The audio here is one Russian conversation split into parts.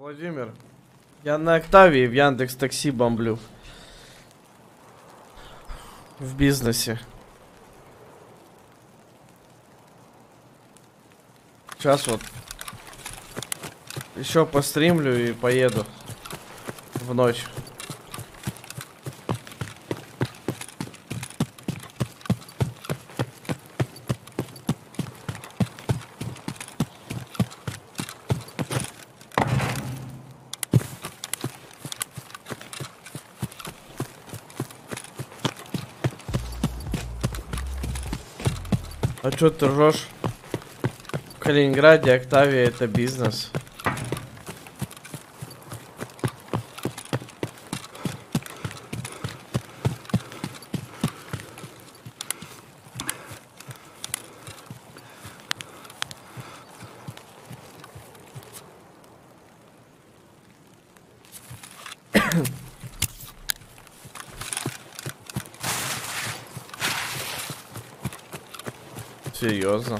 Владимир, я на Октавии в Яндекс Такси бомблю. В бизнесе. Сейчас вот еще постримлю и поеду в ночь. Чё ты ржешь? В Калининграде Октавия это бизнес. Серьезно.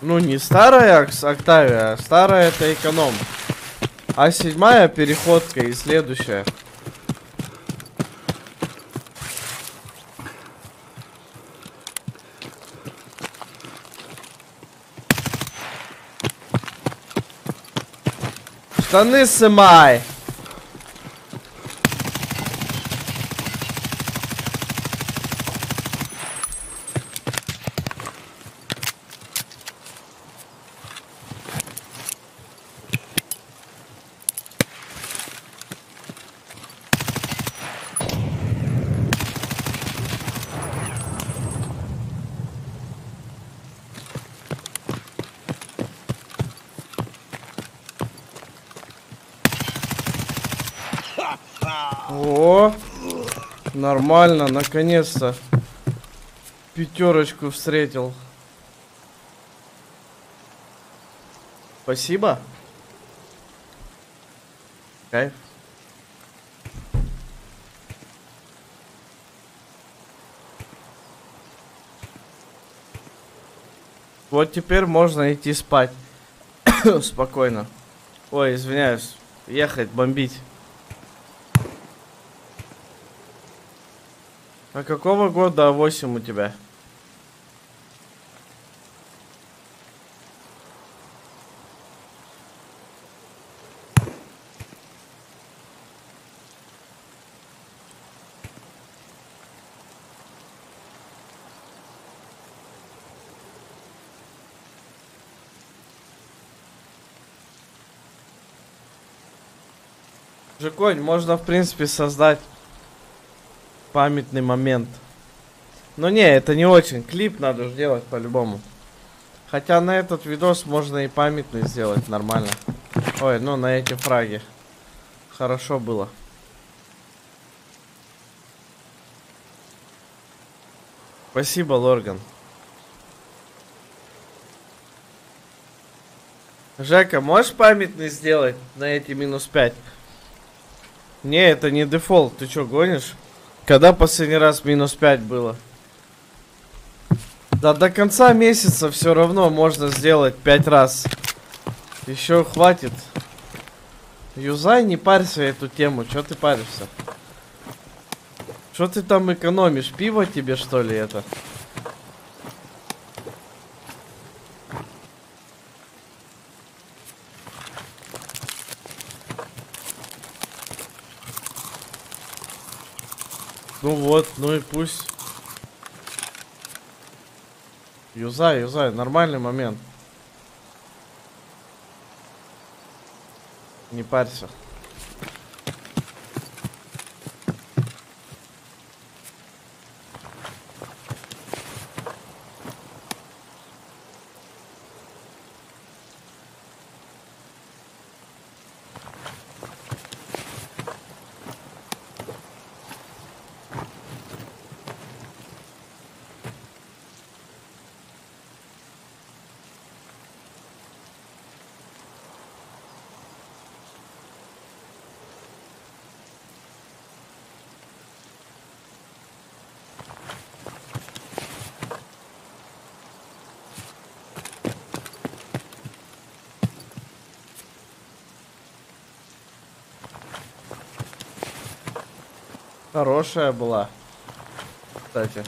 Ну, не старая Октавия, а старая это эконом. А седьмая переходка и следующая. Штаны сымай! О, нормально, наконец-то пятерочку встретил. Спасибо. Кайф. Вот теперь можно идти спать. Спокойно. Ой, извиняюсь. Ехать, бомбить. А какого года 8 у тебя? Жеконь, можно в принципе создать памятный момент. Но не, это не очень. Клип надо же делать по-любому. Хотя на этот видос можно и памятный сделать нормально. Ой, ну на эти фраги. Хорошо было. Спасибо, Лорган. Жека, можешь памятный сделать на эти минус 5? Не, это не дефолт. Ты что, гонишь? Когда последний раз минус 5 было? Да до конца месяца все равно можно сделать 5 раз. Еще хватит. Юзай, не парься эту тему. Че ты паришься? Что ты там экономишь? Пиво тебе что ли это? Ну вот, ну и пусть. Юзай, юзай, нормальный момент. Не парься. Хорошая была. Кстати.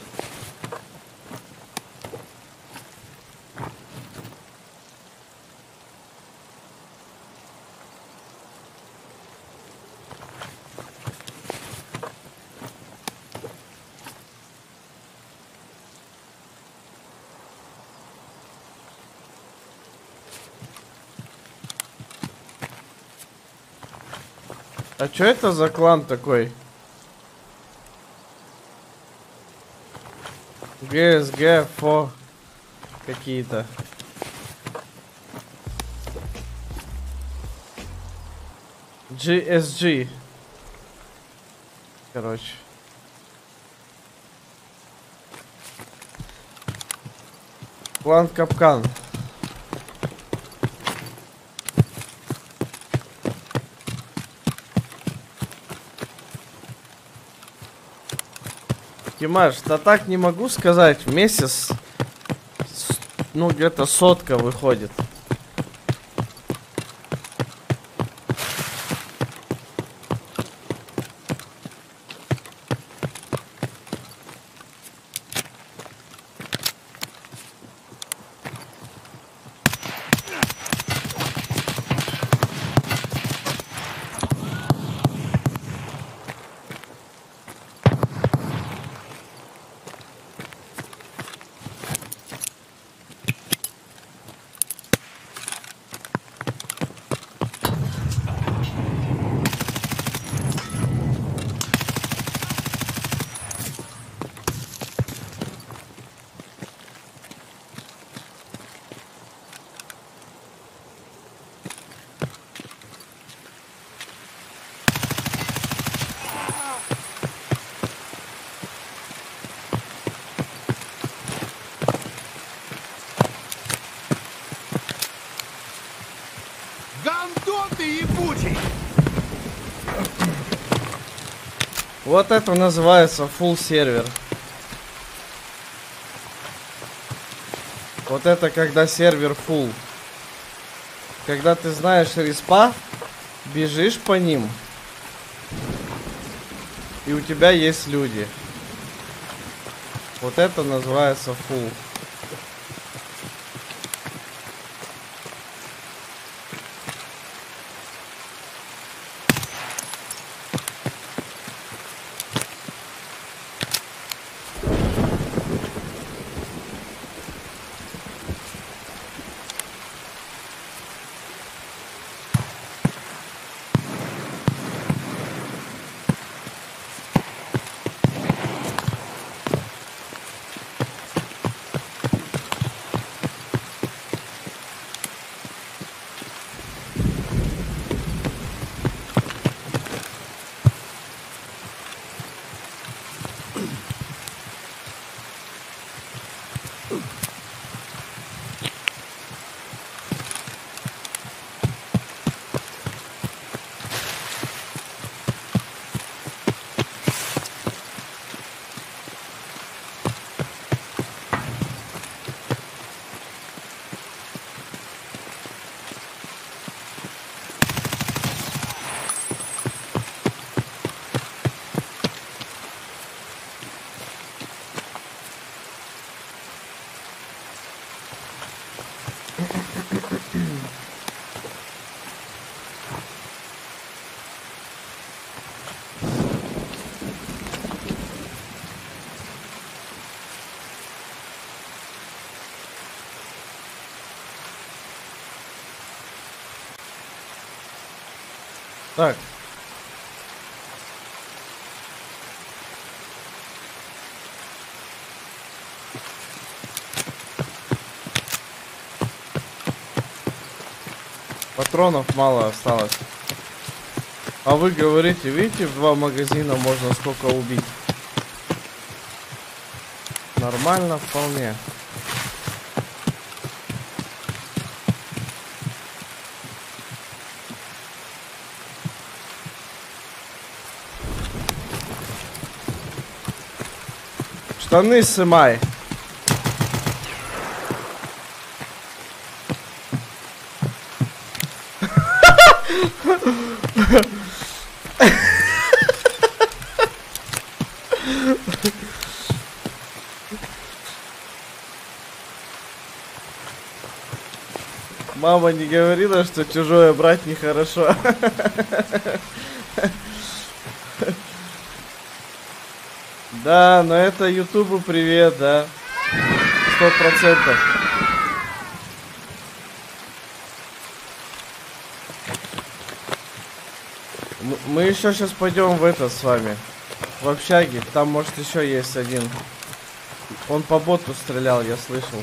А что это за клан такой? ГСГ, ФО какие-то. GSG. Короче. Клан Капкан. Тимаш, да так не могу сказать. В месяц, ну, где-то сотка выходит. Вот это называется full сервер. Вот это когда сервер full. Когда ты знаешь респа, бежишь по ним, и у тебя есть люди. Вот это называется full. Так. Патронов мало осталось. А вы говорите, видите, в два магазина можно сколько убить? Нормально вполне. Штаны сымай. Мама не говорила, что чужое брать нехорошо. Да, но это Ютубу привет, да. Сто процентов. Мы еще сейчас пойдем в это с вами. В общаге. Там, может, еще есть один. Он по боту стрелял, я слышал.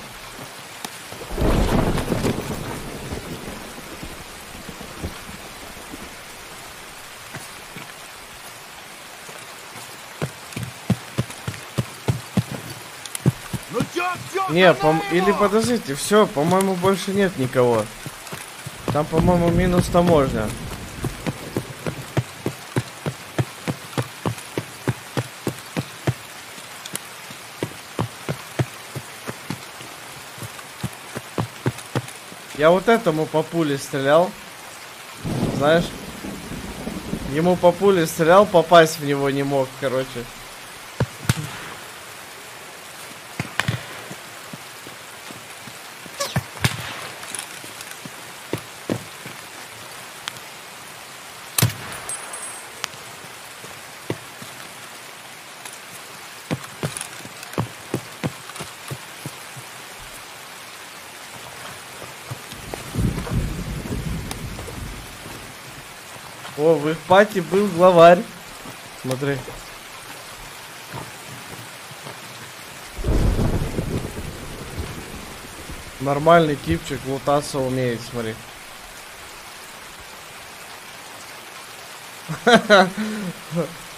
Ну чё, чё? Не, пом- или подождите, все, по-моему, больше нет никого. Там, по-моему, минус таможня. Я вот этому по пуле стрелял. Знаешь? Ему по пуле стрелял, попасть в него не мог, короче. О, в их пати был главарь. Смотри. Нормальный типчик, лутаться умеет, смотри.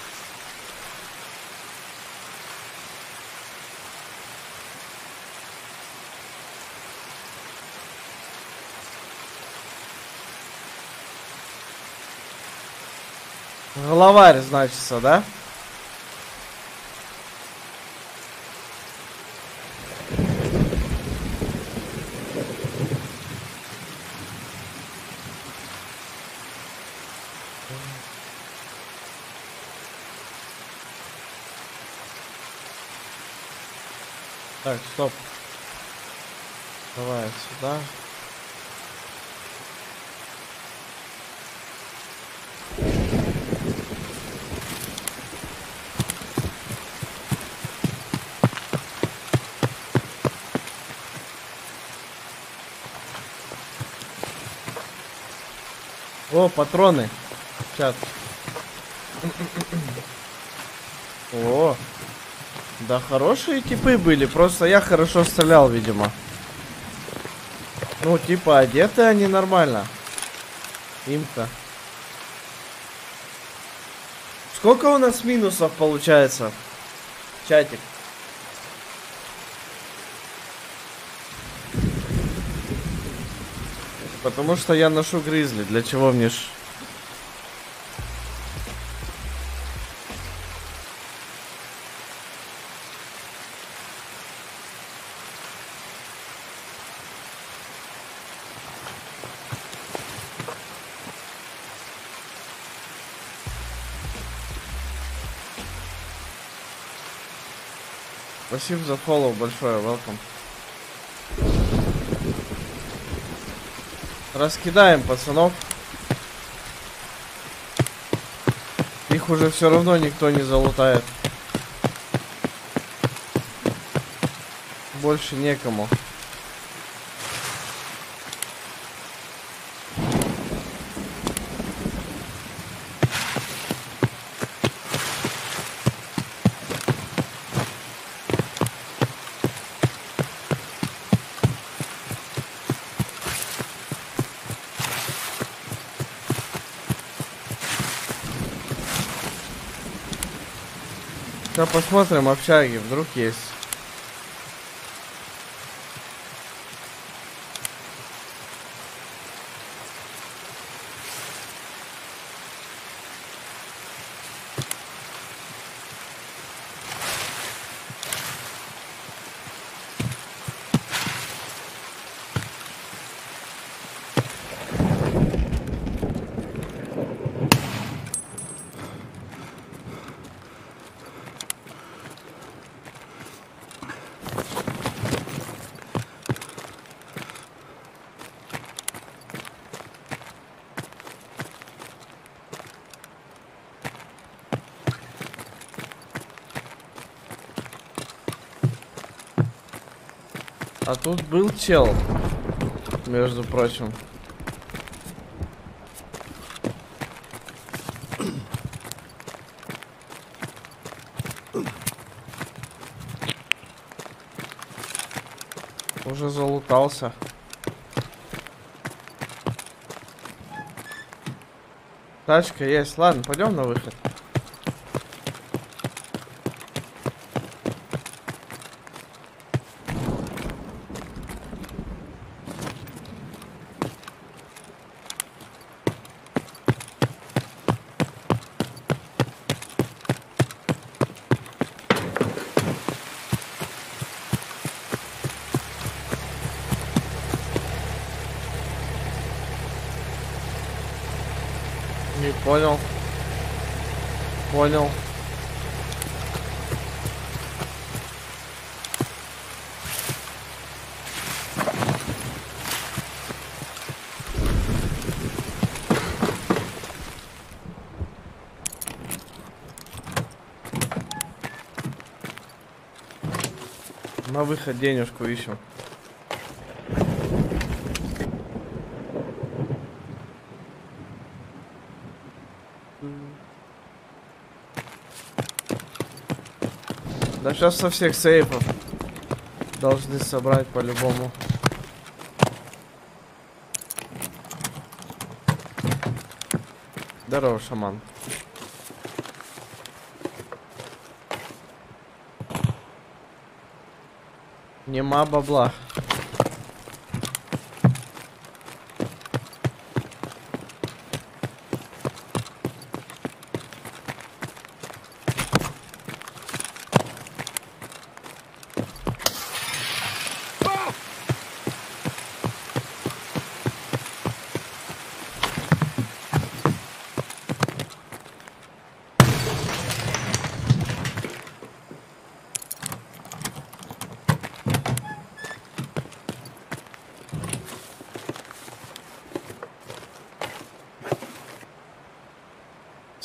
Главарь, значится, да? Так, стоп. Давай сюда. О, патроны. Чат. О, да хорошие типы были, просто я хорошо стрелял, видимо. Ну, типа, одеты они нормально. Им-то. Сколько у нас минусов получается? Чатик. Потому что я ношу гризли. Для чего мне ж... Спасибо за фоллоу большое, welcome. Раскидаем пацанов. Их уже все равно никто не залутает. Больше некому. Сейчас посмотрим общаги, вдруг есть. А тут был чел, между прочим. Уже залутался. Тачка есть. Ладно, пойдем на выход. Не понял. Понял. На выход денежку ищем. Да сейчас со всех сейфов должны собрать по-любому. Здорово, шаман. Нема бабла.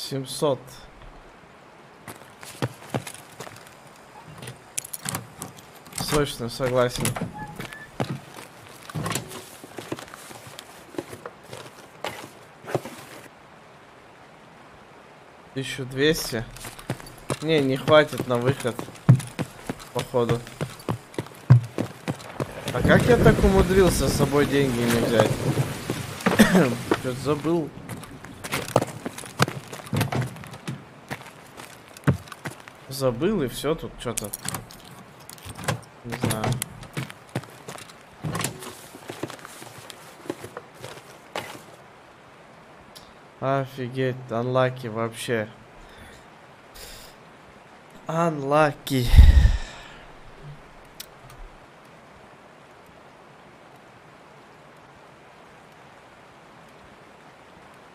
Семьсот. Сочно, согласен. Тысячу двести. Не, не хватит на выход. Походу. А как я так умудрился с собой деньги не взять? Что-то забыл. Забыл и все тут что-то. Не знаю. Офигеть, анлаки вообще. Анлаки.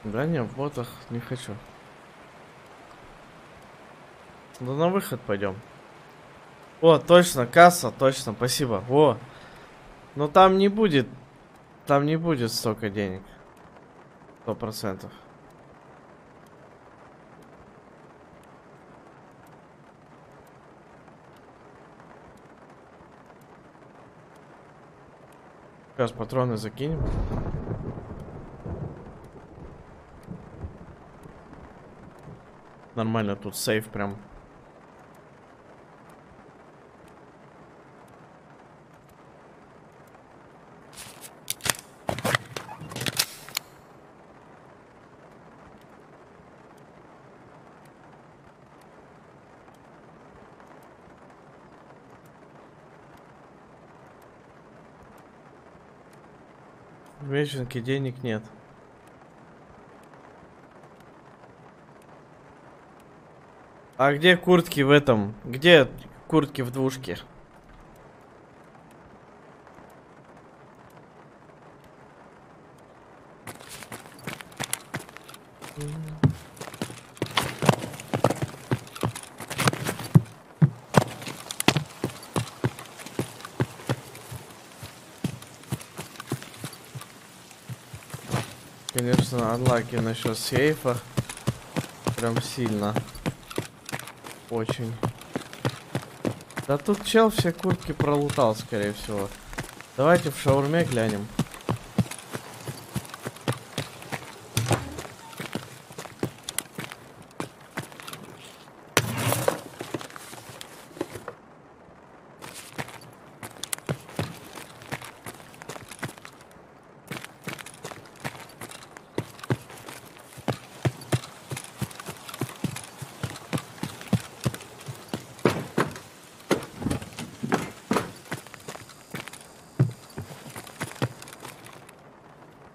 Да не, в ботах не хочу. Да на выход пойдем. О, точно, касса, точно, спасибо. О. Но там не будет. Там не будет столько денег. Сто процентов. Сейчас патроны закинем. Нормально, тут сейф прям. В Меченке денег нет. А где куртки в этом? Где куртки в двушке? Конечно, анлаки насчет сейфа. Прям сильно. Очень. Да тут чел все куртки пролутал, скорее всего. Давайте в шаурме глянем.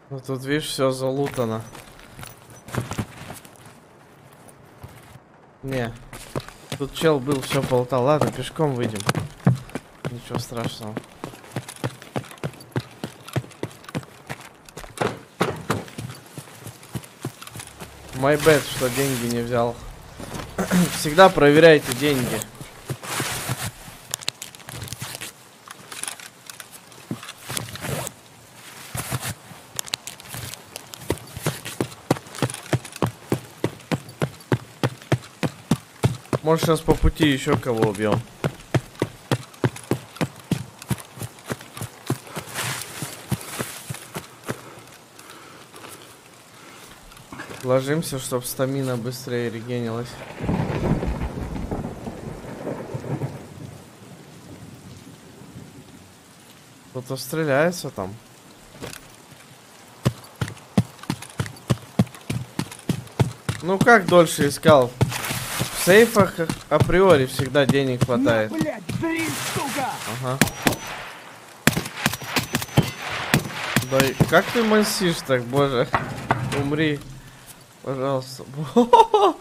Ну тут видишь, все залутано. Не. Тут чел был, все болтал. Ладно, пешком выйдем. Ничего страшного. My bad, что деньги не взял. Всегда проверяйте деньги. Может сейчас по пути еще кого убьем. Ложимся, чтобы стамина быстрее регенилась. Кто-то стреляется там. Ну как дольше искал? В сейфах априори всегда денег хватает. На, блядь, дрин, сука! Ага. Да как ты мансишь так, боже? Умри. Пожалуйста.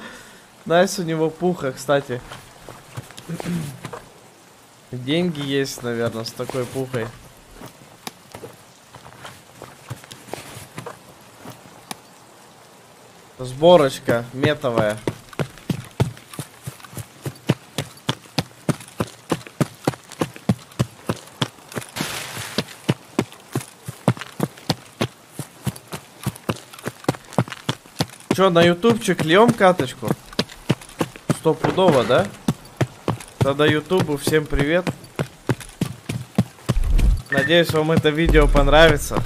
Nice у него пуха, кстати. Деньги есть, наверное, с такой пухой. Сборочка метовая. Чё, на ютубчик льем каточку? Стопудово, да? Тогда ютубу всем привет. Надеюсь, вам это видео понравится.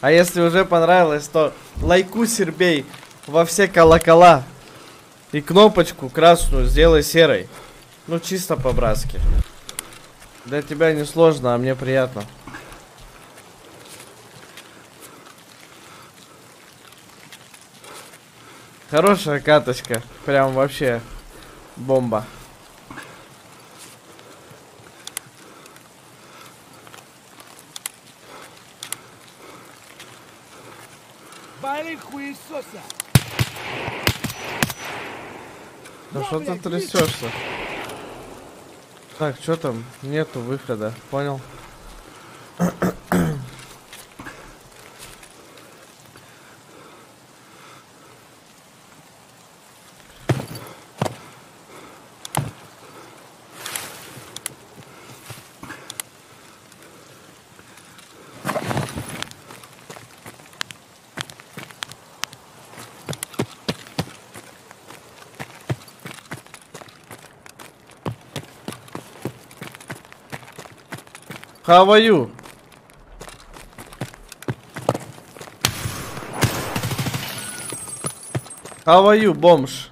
А если уже понравилось, то лайку сербей во все колокола. И кнопочку красную сделай серой. Ну, чисто по-братски. Для тебя не сложно, а мне приятно. Хорошая каточка. Прям вообще бомба. Да что ты трясешься? Так, что там? Нету выхода, понял? How are you? How are you, бомж?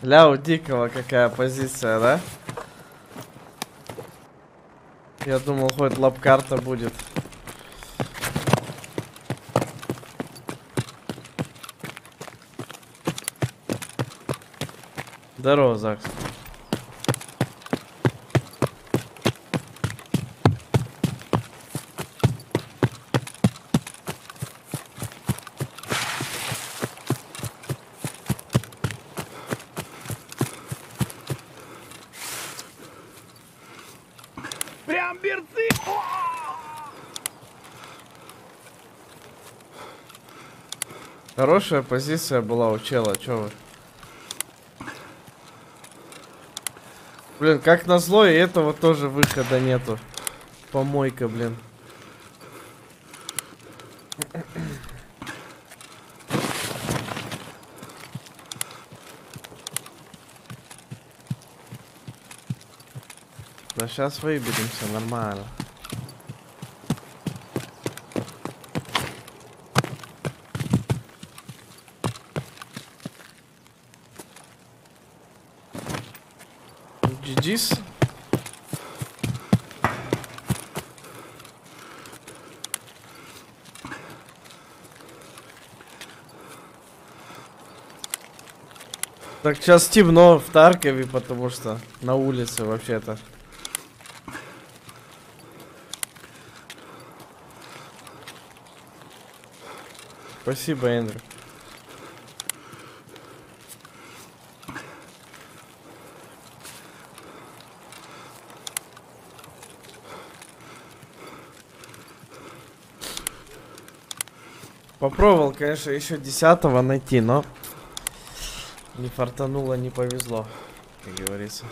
Ля, у Дикого какая позиция, да? Я думал, хоть лапкарта будет. Здорово, Закс. Прям берцы! Хорошая позиция была у чела, чё вы? Блин, как назло, и этого тоже выхода нету. Помойка, блин. Да сейчас выберемся нормально. GG's. Так сейчас темно в Таркове, потому что на улице вообще-то. Спасибо, Эндрю. Попробовал, конечно, еще десятого найти, но не фартануло, не повезло, как говорится.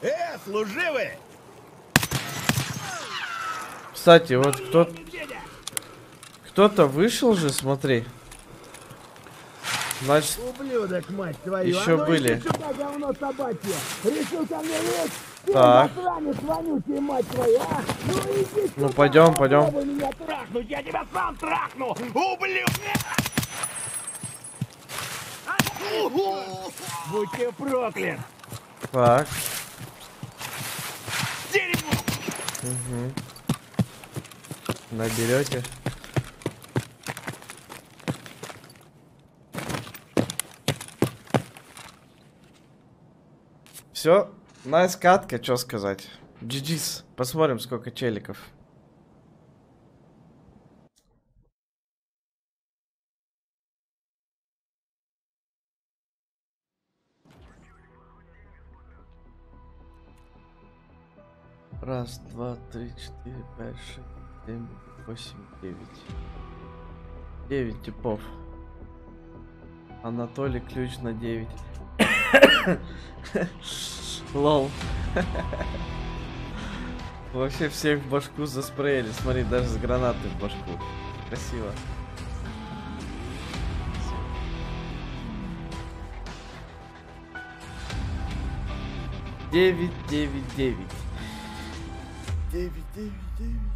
Э, служивые! Кстати, вот кто кто-то вышел же, смотри. Значит, Ублюдок, мать твою! Ещё а ну были. сюда, говно собачье! Решил ко мне лезть? Так. мать а! Ну иди Ну, меня трахнуть, я тебя сам трахну! Ублюдок! Будь ты проклят! так. Дерьмо! Угу. Наберете. Все, найс катка, что сказать. GG's. Посмотрим, сколько челиков. Раз, два, три, четыре, пять, шесть, семь, восемь, девять. Девять типов. Анатолий ключ на девять. Лол. Вообще всех в башку заспреяли. Смотри, даже с гранатой в башку. Красиво. Девять, девять, девять. Девять, девять, девять.